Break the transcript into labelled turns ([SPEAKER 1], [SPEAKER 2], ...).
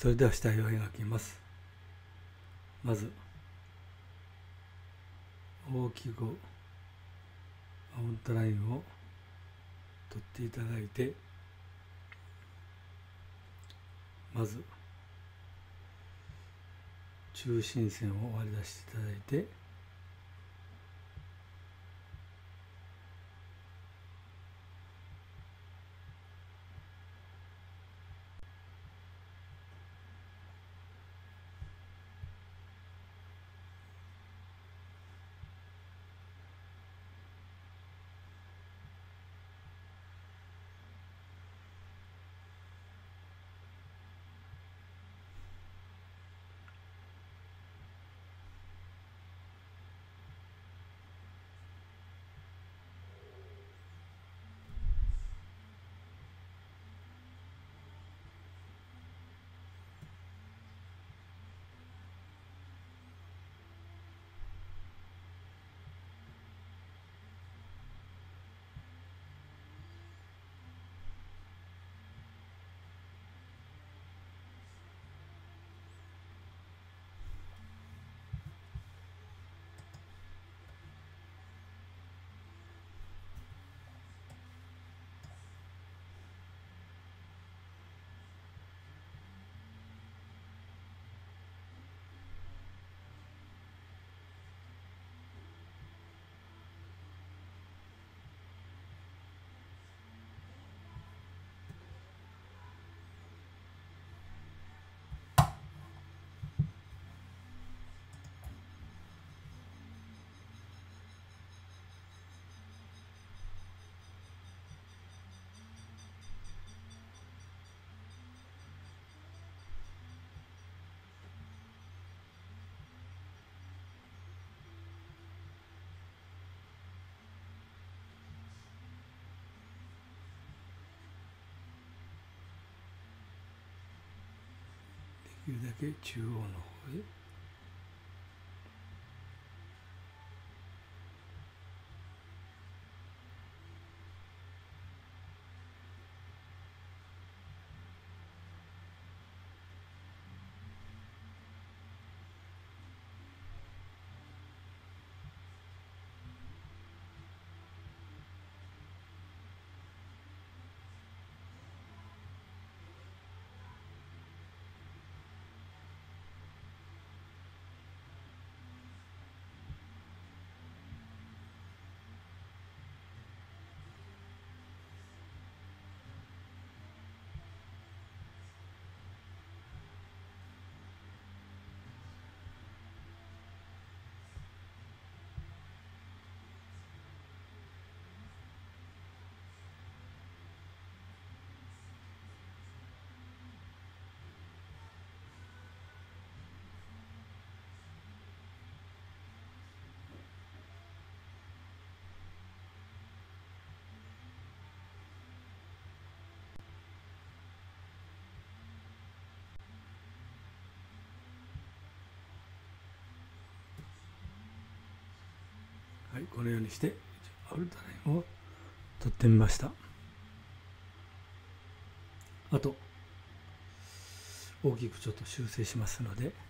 [SPEAKER 1] それでは下絵を描きます。まず大きくアウトラインを取っていただいてまず中心線を割り出していただいてきるだけ中央の方へはいこのようにしてアウトラインを取ってみました。あと大きくちょっと修正しますので。